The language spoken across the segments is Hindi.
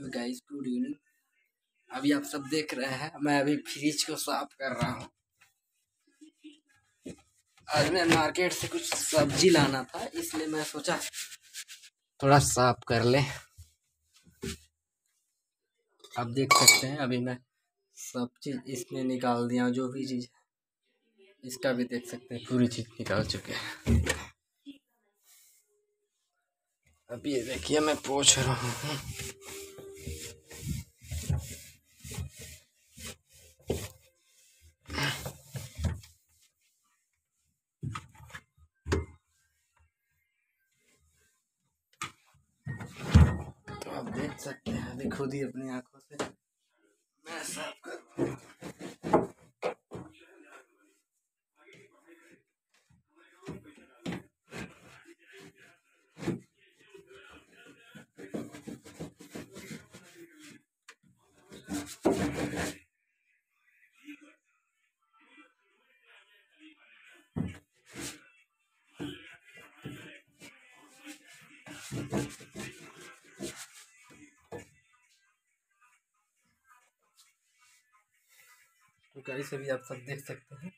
हेलो गाइस गुड इवनिंग अभी आप सब देख रहे हैं, मैं अभी फ्रिज को साफ़ कर रहा हूँ। आज मैं मार्केट से कुछ सब्ज़ी लाना था, इसलिए मैं सोचा थोड़ा साफ़ कर ले। आप देख सकते हैं, अभी मैं सब चीज़ इसमें निकाल दिया जो भी चीज़ इसका भी देख सकते हैं, पूरी चीज़ निकाल चुके हैं। अभी ये देखिए, मैं पूछ रहा हूँ तो आप देख सकते हैं। अभी खुद ही अपनी आँखों से मैं साफ़ कर Thank हूँ। तो गाइस अभी आप सब देख सकते हैं।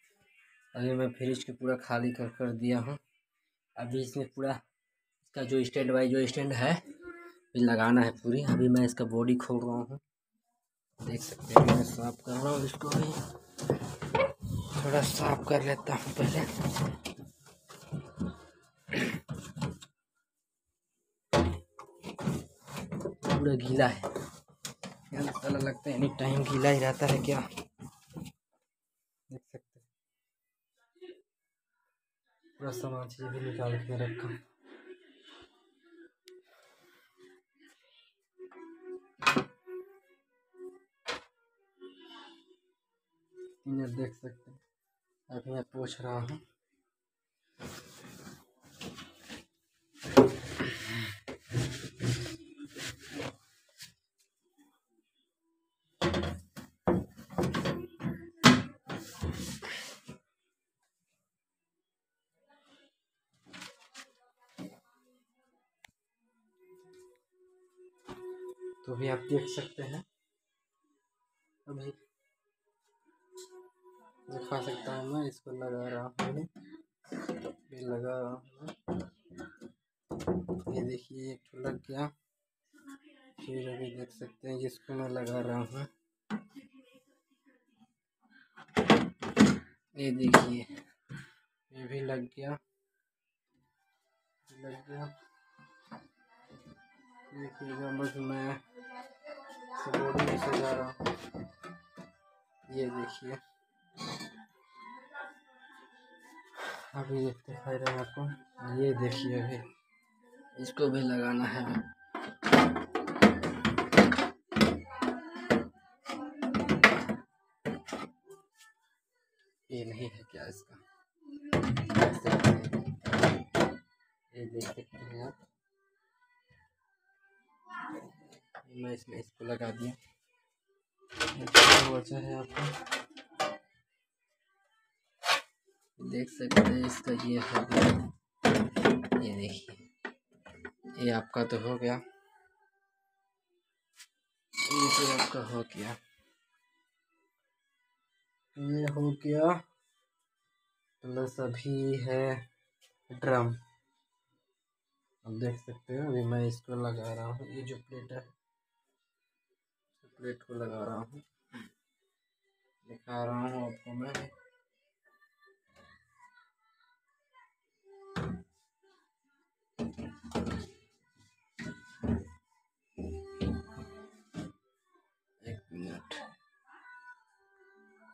अभी मैं फ्रिज को पूरा खाली कर कर दिया हूँ। अभी इसमें पूरा इसका जो स्टैंड बाई जो स्टैंड है, ये लगाना है पूरी। अभी मैं इसका बॉडी खोल रहा हूँ। देख सकते हैं, मैं साफ़ कर रहा हूँ इसको भी। थोड़ा साफ़ कर लेता हूँ पहले। पूरा गीला है। लगता है टाइम गीला ही रहता है क्या देख सकते हैं पूरा सामान, चीज़ भी निकाल के रखा। देख सकते हैं। अभी मैं पूछ रहा हूँ। तो भी आप देख सकते हैं। अभी दिखा सकता हूँ मैं, इसको लगा रहा हूँ। ये लगा रहा हूँ ये देखिए, एक ठो लग गया। फिर अभी देख सकते हैं जिसको मैं लगा रहा हूँ। ये देखिए, ये भी लग गया। लग गया। देखिएगा, बस मैं बॉडी भी सजा रहा ये देखिए। अभी दिखाई रहे आपको। ये देखिए अभी। इसको भी लगाना है। ये नहीं है क्या इसका। ये देख सकते हैं आप। मैं इसमें इसको लगा दिया। वजह है आपको। देख सकते हैं इसका ये हो ये देखिए, ये आपका तो हो गया। ये तो आपका हो गया। ये हो गया। प्लस अभी है ड्रम। अब देख सकते हो, अभी मैं इसको लगा रहा हूँ। ये जो प्लेट है प्लेट को लगा रहा हूँ। दिखा रहा हूँ आपको मैं।